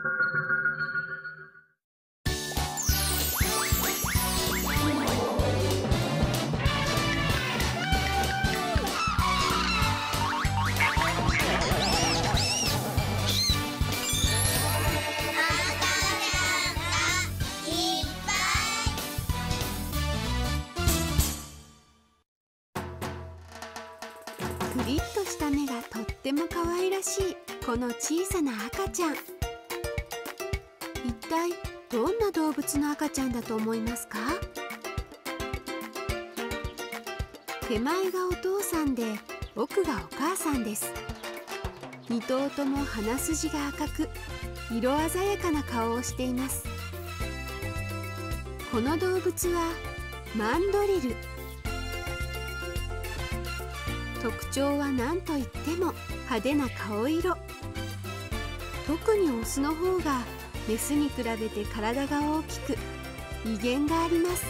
クリッとした目がとっても可愛らしいこの小さな赤ちゃん。一体どんな動物の赤ちゃんだと思いますか？手前がお父さんで奥がお母さんです。2頭とも鼻筋が赤く色鮮やかな顔をしています。この動物はマンドリル。特徴は何といっても派手な顔色。特にオスの方がメスに比べて体が大きく威厳があります。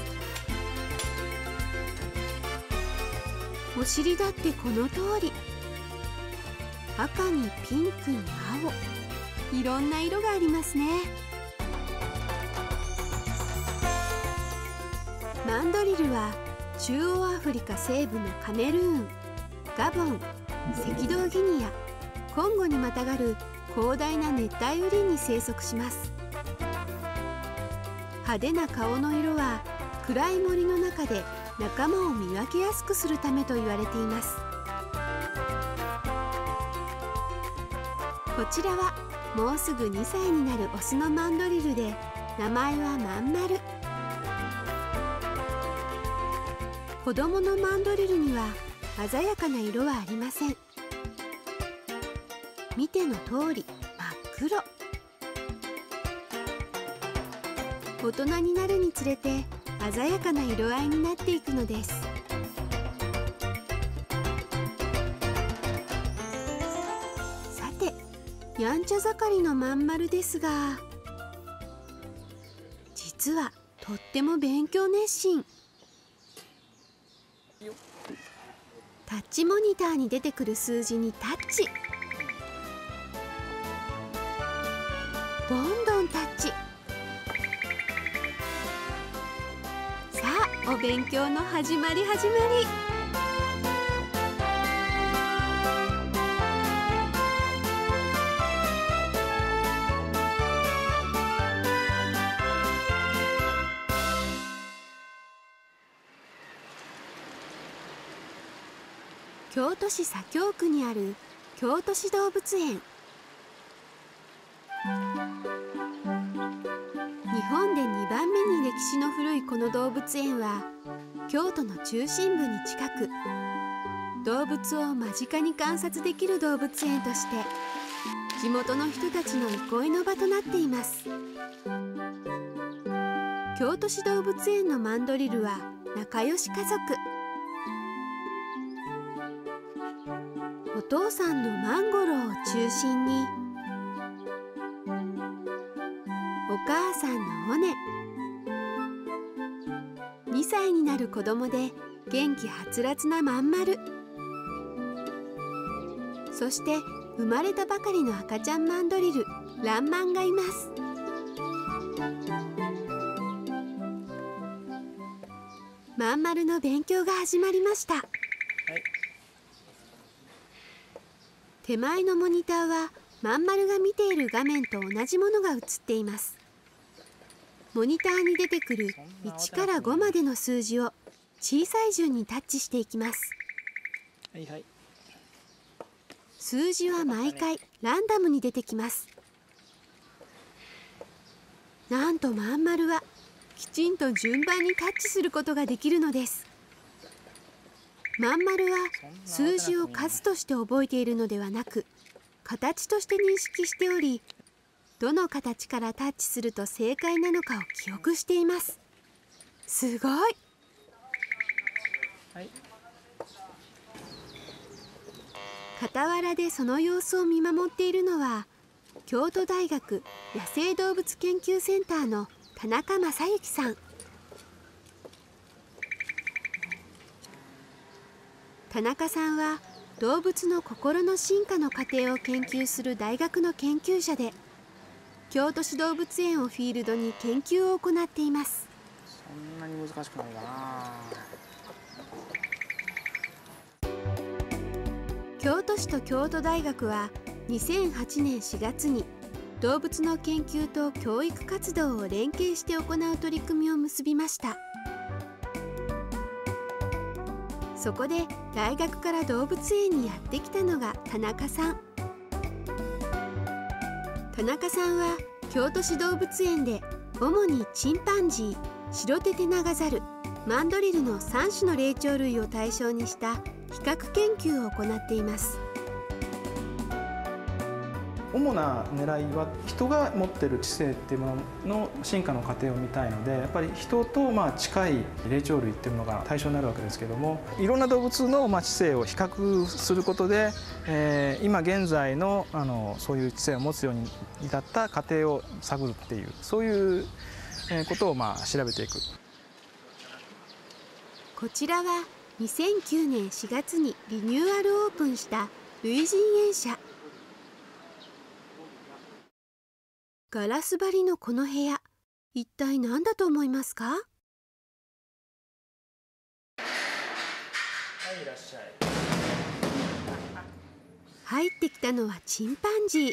お尻だってこの通り。赤にピンクに青。いろんな色がありますね。マンドリルは中央アフリカ西部のカメルーンガボン赤道ギニアコンゴにまたがる広大な熱帯雨林に生息します。派手な顔の色は暗い森の中で仲間を見分けやすくするためと言われています。こちらはもうすぐ2歳になるオスのマンドリルで名前はまんまる。子供のマンドリルには鮮やかな色はありません。見ての通り真っ黒。大人になるにつれて鮮やかな色合いになっていくのです。さてやんちゃ盛りのまん丸ですが実はとっても勉強熱心。タッチモニターに出てくる数字にタッチ。勉強の始まり始まり。京都市左京区にある京都市動物園。歴史の古いこの動物園は京都の中心部に近く動物を間近に観察できる動物園として地元の人たちの憩いの場となっています。京都市動物園のマンドリルは仲良し家族。お父さんのマンゴローを中心にお母さんのオネ2歳になる子供で元気はつらつなまんまるそして生まれたばかりの赤ちゃんマンドリルランマンがいます。まんまるの勉強が始まりました、はい。手前のモニターはまん丸が見ている画面と同じものが映っていますモニターに出てくる1から5までの数字を小さい順にタッチしていきます。はいはい。数字は毎回ランダムに出てきます。なんとまん丸はきちんと順番にタッチすることができるのです。まん丸は数字を数として覚えているのではなく形として認識しておりどの形からタッチすると正解なのかを記憶しています。すごい。はい。傍らでその様子を見守っているのは京都大学野生動物研究センターの田中正幸さん。田中さんは動物の心の進化の過程を研究する大学の研究者で京都市動物園をフィールドに研究を行っています。そんなに難しくないな京都市と京都大学は2008年4月に動物の研究と教育活動を連携して行う取り組みを結びました。そこで大学から動物園にやってきたのが田中さん。田中さんは京都市動物園で主にチンパンジーシロテテナガザルマンドリルの3種の霊長類を対象にした比較研究を行っています。主な狙いは人が持ってる知性っていうものの進化の過程を見たいのでやっぱり人とまあ近い霊長類っていうものが対象になるわけですけどもいろんな動物のまあ知性を比較することで、えー、今現在のあのそういう知性を持つように至った過程を探るっていうそういうことをまあ調べていく。こちらは2009年4月にリニューアルオープンした類人猿舎ガラス張りのこの部屋一体何だと思いますか？はいいらっしゃい。入ってきたのはチンパンジー。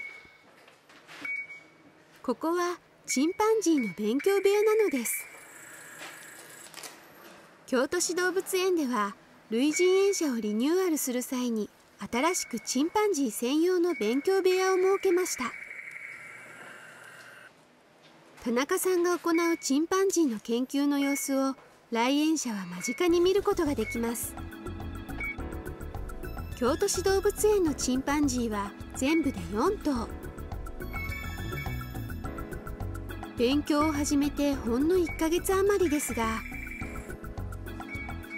ここはチンパンジーの勉強部屋なのです。京都市動物園では類人猿舎をリニューアルする際に新しくチンパンジー専用の勉強部屋を設けました田中さんが行うチンパンジーの研究の様子を来園者は間近に見ることができます。京都市動物園のチンパンジーは全部で4頭。勉強を始めてほんの1ヶ月余りですが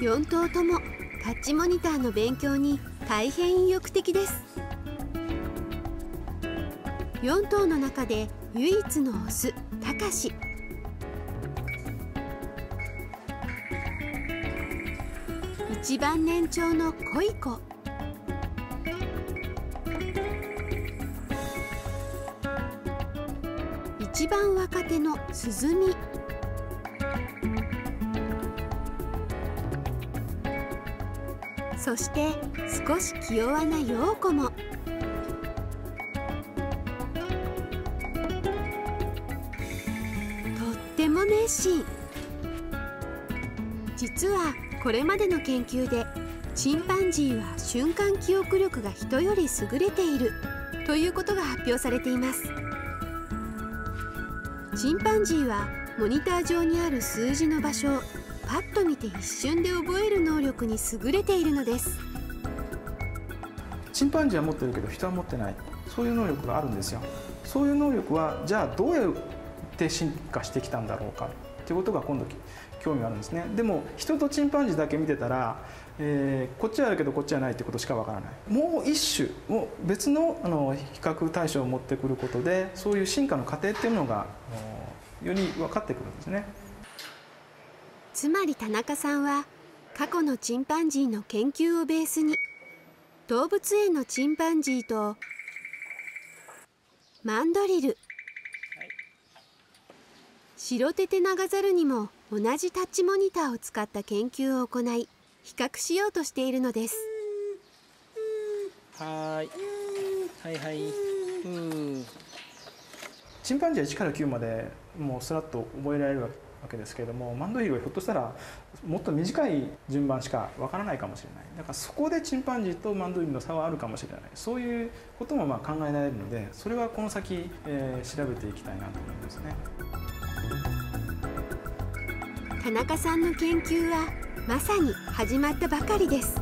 4頭ともタッチモニターの勉強に大変意欲的です。4頭の中で唯一のオスかし。一番年長の恋子。一番若手の鈴美そして少し気弱な陽子も。心実はこれまでの研究でチンパンジーは瞬間記憶力が人より優れているということが発表されています。チンパンジーはモニター上にある数字の場所をパッと見て一瞬で覚える能力に優れているのです。チンパンジーは持ってるけど人は持ってない。そういう能力があるんですよ。そういう能力はじゃあどういうって進化してきたんだろうかっていうことが今度興味があるんですね。でも人とチンパンジーだけ見てたら、えー、こっちはあるけどこっちはないってことしかわからない。もう一種もう別のあの比較対象を持ってくることでそういう進化の過程っていうのがより分かってくるんですね。つまり田中さんは過去のチンパンジーの研究をベースに動物園のチンパンジーとマンドリル白テテナガザルにも同じタッチモニターを使った研究を行い比較しようとしているのです。はい。はいはい。チンパンジーは1から9までもうスラッと覚えられるわけですけれどもマンドリルはひょっとしたらもっと短い順番しかわからないかもしれない。だからそこでチンパンジーとマンドリルの差はあるかもしれない。そういうこともまあ考えられるのでそれはこの先、えー、調べていきたいなと思いますね。田中さんの研究はまさに始まったばかりです。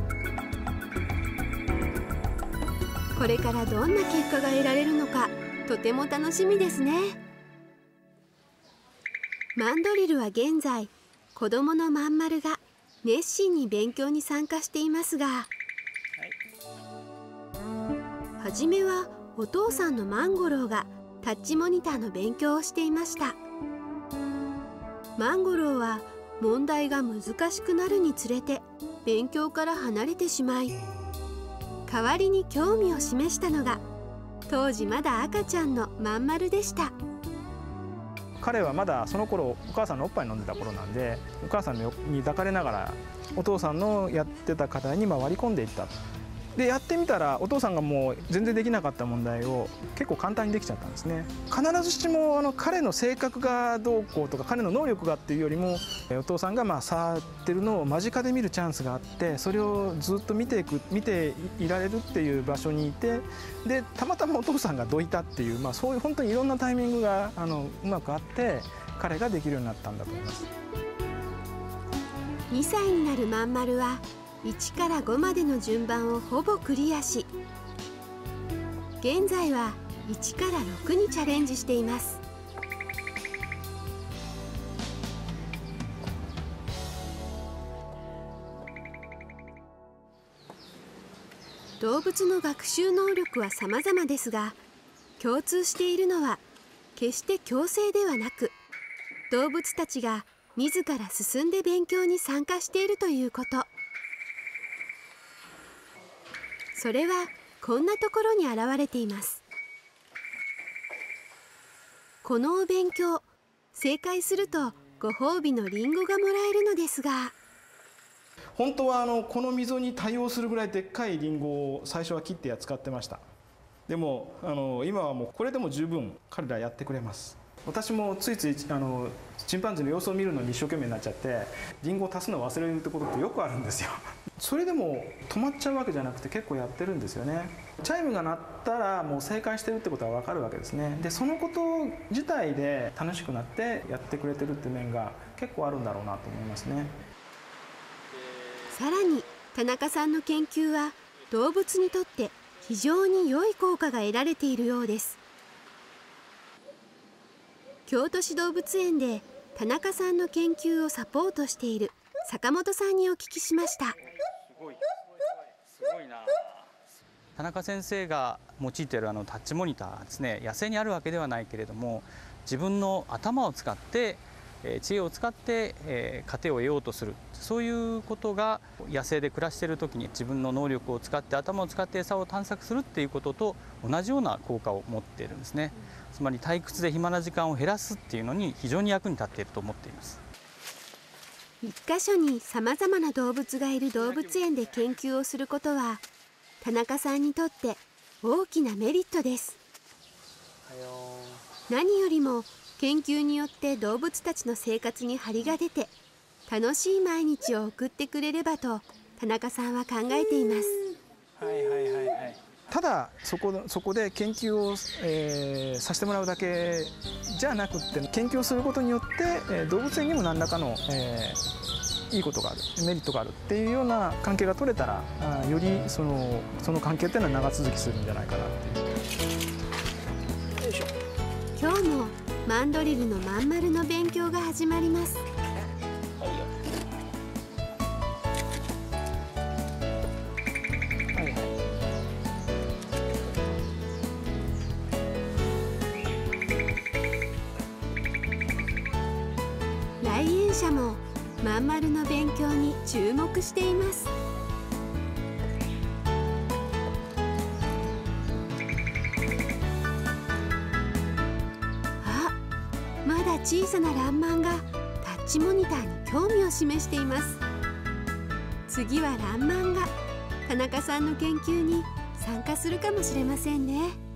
これからどんな結果が得られるのかとても楽しみですね。マンドリルは現在子供のまんまるが熱心に勉強に参加していますが、はい、はじめはお父さんのマンゴローがタッチモニターの勉強をしていました。マンゴローは問題が難しくなるにつれて勉強から離れてしまい代わりに興味を示したのが当時まだ赤ちゃんのまん丸でした。彼はまだその頃お母さんのおっぱい飲んでた頃なんでお母さんに抱かれながらお父さんのやってた課題に割り込んでいったでやってみたらお父さんがもう全然できなかった問題を結構簡単にできちゃったんですね必ずしもあの彼の性格がどうこうとか彼の能力がっていうよりもお父さんがまあ触ってるのを間近で見るチャンスがあってそれをずっと見ていく見ていられるっていう場所にいてでたまたまお父さんがどいたっていう、まあ、そういう本当にいろんなタイミングがあのうまくあって彼ができるようになったんだと思います。2歳になるまん丸は1から5までの順番をほぼクリアし現在は1から6にチャレンジしています動物の学習能力は様々ですが共通しているのは決して強制ではなく動物たちが自ら進んで勉強に参加しているということ。それはこんなところに現れています。このお勉強正解するとご褒美のリンゴがもらえるのですが。本当はあのこの溝に対応するぐらいでっかいリンゴを最初は切って使ってました。でもあの今はもうこれでも十分彼らやってくれます。私もついついあのチンパンジーの様子を見るのに一生懸命になっちゃってリンゴを足すのを忘れるってことってよくあるんですよ。それでも止まっちゃうわけじゃなくて結構やってるんですよね。チャイムが鳴ったらもう正解してるってことは分かるわけですね。でそのこと自体で楽しくなってやってくれてるって面が結構あるんだろうなと思いますね。さらに田中さんの研究は動物にとって非常に良い効果が得られているようです。京都市動物園で田中さんの研究をサポートしている坂本さんにお聞きしました。田中先生が用いているあのタッチモニターですね野生にあるわけではな。いけれども自分の頭を使って知恵を使って糧を得ようとするそういうことが野生で暮らしている時に自分の能力を使って頭を使って餌を探索するっていうことと同じような。効果を持っているんですねつまり退屈で暇な時間を減らすっていうのに非常に役に立っていると思っています。一箇所にさまざまな動物がいる動物園で研究をすることは田中さんにとって大きなメリットです。何よりも研究によって動物たちの生活に張りが出て楽しい毎日を送ってくれればと田中さんは考えています。はいはいはいはい、ただそこそこで研究を、えー、させてもらうだけじゃなくって研究をすることによって、えー、動物園にも何らかの、えー、いいことがあるメリットがあるっていうような関係が取れたらあよりそのその関係っていうのは長続きするんじゃないかなっていう。今日もマンドリルのまん丸の勉強が始まります。まん丸の勉強に注目しています。小さならんまんがタッチモニターに興味を示しています次はらんまんが田中さんの研究に参加するかもしれませんね。